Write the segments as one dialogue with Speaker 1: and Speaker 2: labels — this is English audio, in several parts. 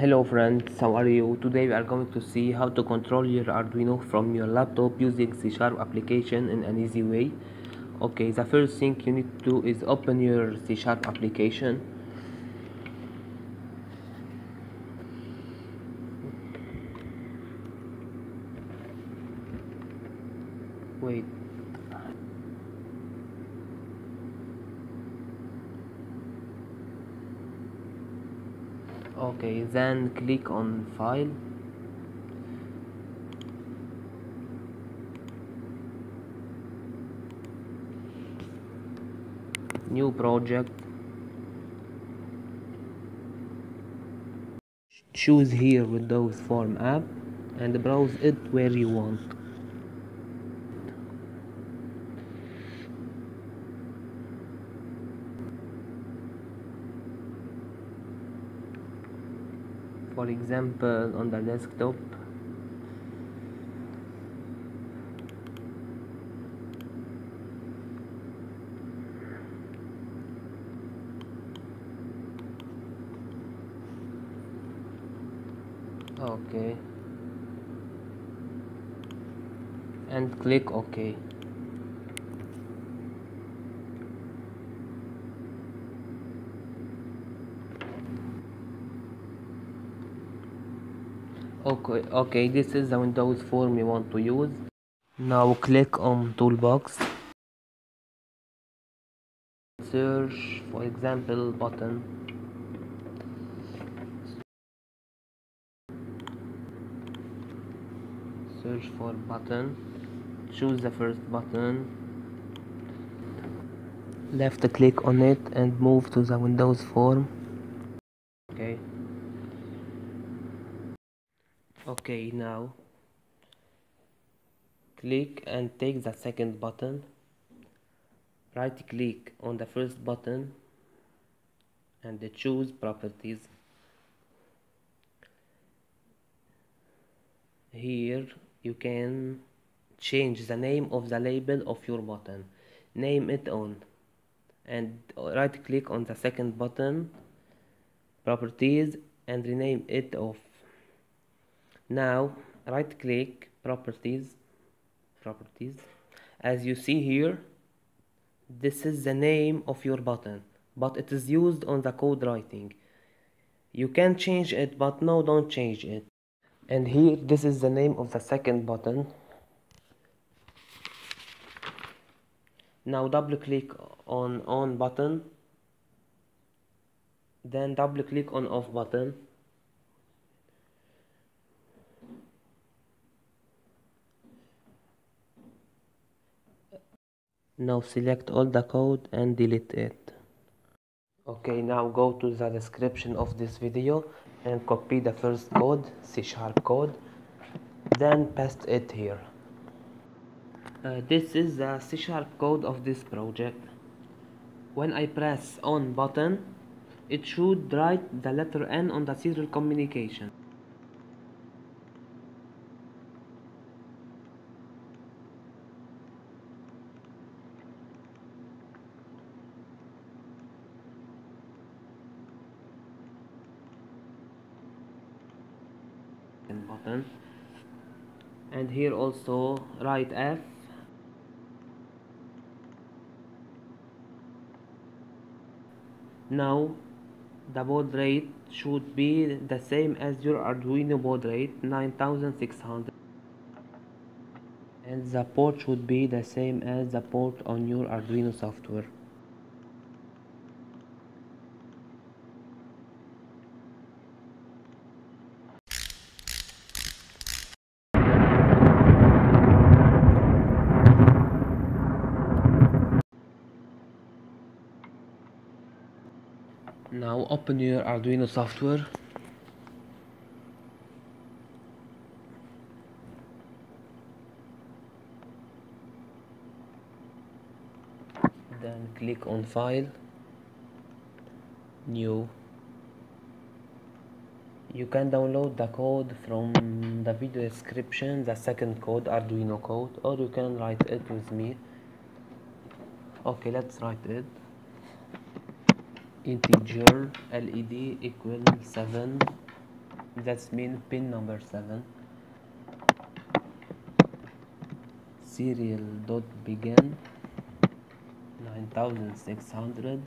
Speaker 1: Hello friends, how are you? Today we are going to see how to control your Arduino from your laptop using C Sharp application in an easy way. Okay, the first thing you need to do is open your C Sharp application. Okay, then click on File. New project. Choose here Windows Form app and browse it where you want. For example on the desktop. Okay. And click ok okay okay this is the windows form you want to use. Now click on toolbox. Search for example button. Search for button. Choose the first button. Left click on it and move to the windows form okay okay now click and take the second button. Right click on the first button and choose properties. Here you can change the name of the label of your button. Name it on and right click on the second button properties and rename it off now right click properties properties. As you see here this is the name of your button but it is used on the code writing. You can change it but no don't change it. And here this is the name of the second button. Now double click on on button then double click on off button now select all the code and delete it. Okay now go to the description of this video and copy the first code C sharp code then paste it here. Uh, this is the C sharp code of this project. When I press on button it should write the letter N on the serial communication button and here also write F. Now the baud rate should be the same as your Arduino baud rate 9600 and the port should be the same as the port on your Arduino software now open your Arduino software. Then click on file. New. You can download the code from the video description the second code Arduino code or you can write it with me. Okay let's write it integer led equal 7 that's mean pin number 7 serial dot begin 9600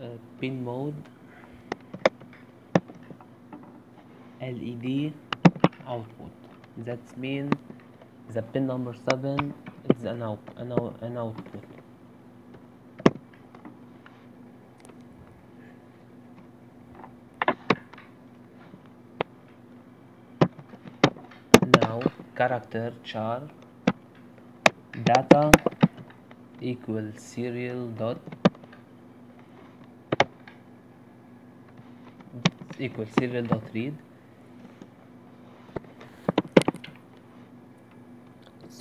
Speaker 1: uh, pin mode LED output. That means the pin number 7 is an, out, an, out, an output. Now character char data equal serial dot equals serial dot read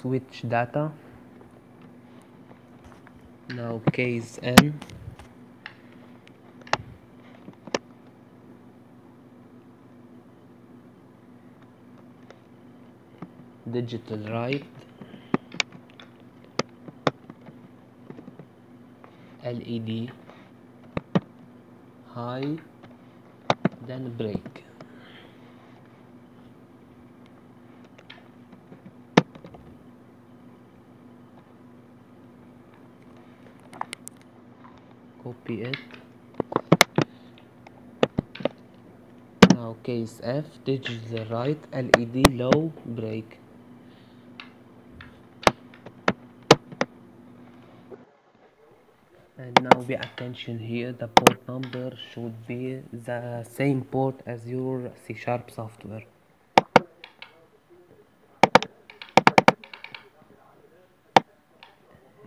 Speaker 1: switch data. Now case n. Digital write LED high. Then break it. Now case F digital write LED low break. And now pay attention here the port number should be the same port as your C sharp software.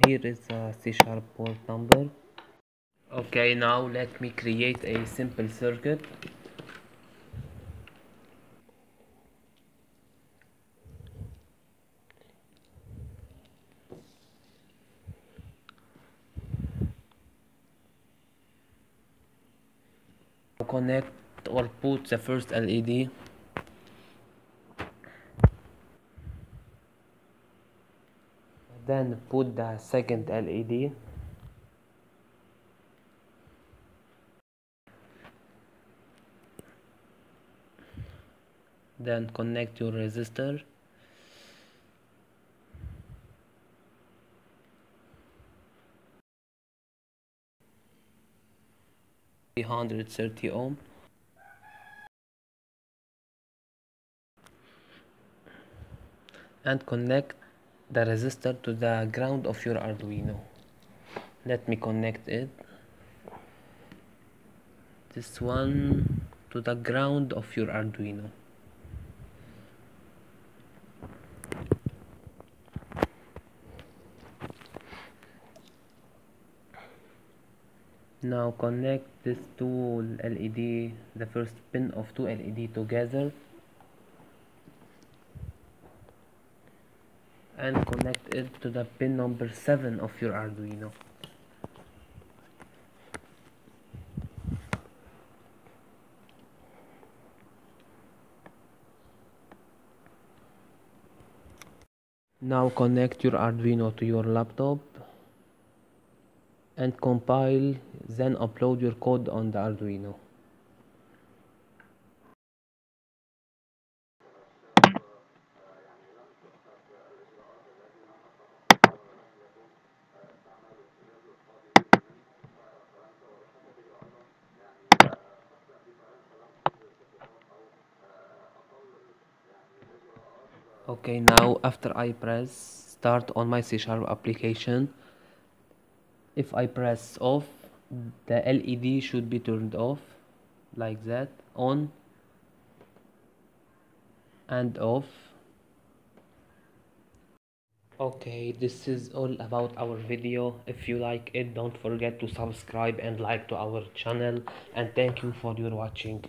Speaker 1: Here is the C sharp port number okay now let me create a simple circuit. Connect or put the first LED then put the second LED then connect your resistor. hundred thirty ohm. And connect the resistor to the ground of your Arduino. Let me connect it. This one to the ground of your Arduino now connect this two LED the first pin of two LED together. And connect it to the pin number 7 of your Arduino. Now connect your Arduino to your laptop and compile then upload your code on the Arduino. Okay now after I press start on my C sharp application if I press off the LED should be turned off like that on and off. Okay this is all about our video. If you like it don't forget to subscribe and like to our channel. And thank you for your watching